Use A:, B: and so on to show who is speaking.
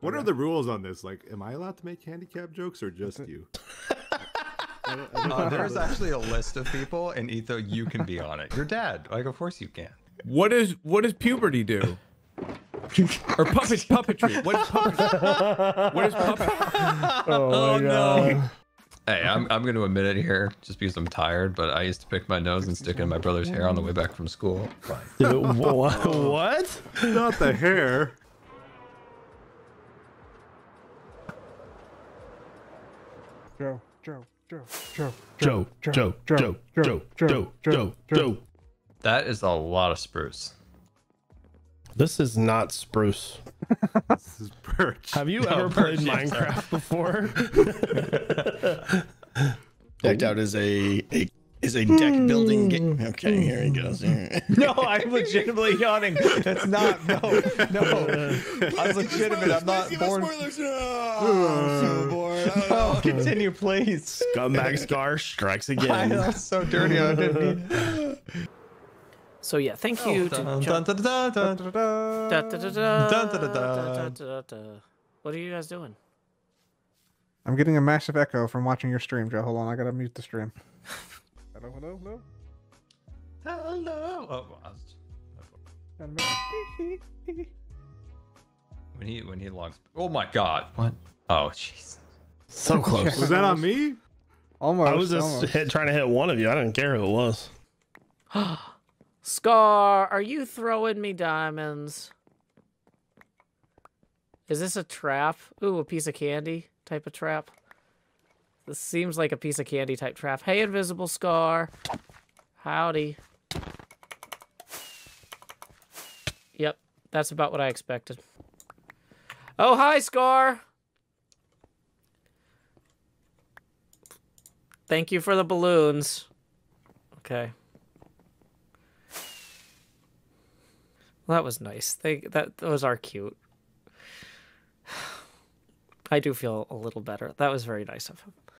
A: What are the rules on this? Like, am I allowed to make handicap jokes or just you? I don't- I don't
B: Uh, there's actually a list of people, and Etho, you can be on it. Your dad, like, of course you can.
C: What is what does puberty do? or puppet puppetry? What is puppetry? What is puppet?
D: Oh, my god.
B: Hey, I'm, I'm going to admit it here, just because I'm tired. But I used to pick my nose and stick it in my brother's hair on the way back from school. Fine.
D: Dude, wha- what?
A: Not the hair.
E: Joe, Joe, Joe, Joe,
D: Joe, Joe, Joe, Joe, Joe, Joe, Joe.
B: That is a lot of spruce.
D: This is not spruce.
A: This is birch.
D: Have you
B: No,
D: ever played
B: Birch, yes, sir.
D: Minecraft before?
F: Decked out as a, a is a deck building game. Okay, here he goes.
G: No, I'm legitimately yawning. That's not no, no. I'm legitimate. I'm not born.
F: Oh, so bored.
G: Oh, continue, please.
D: Scumbag Scar strikes again.
G: know, it's so dirty. I didn't mean.
H: So yeah, thank oh, you to da, da. What are you guys doing?
E: I'm getting a massive echo from watching your stream, Joe. Hold on, I gotta mute the stream. hello, hello, hello.
B: Hello. Oh, I was-
E: Gotta mute-
B: when he when he logs. Oh my God! What? Oh jeez.
D: So close.
A: Was that on me?
E: Almost.
D: I was just
E: almost.
D: hit, trying to hit one of you. I didn't care who it was.
H: Scar, are you throwing me diamonds? Is this a trap? Ooh, a piece of candy type of trap. This seems like a piece of candy type trap. Hey, Invisible Scar. Howdy. Yep, that's about what I expected. Oh, hi, Scar. Thank you for the balloons. Okay. Well, that was nice. They that those are cute. I do feel a little better. That was very nice of him.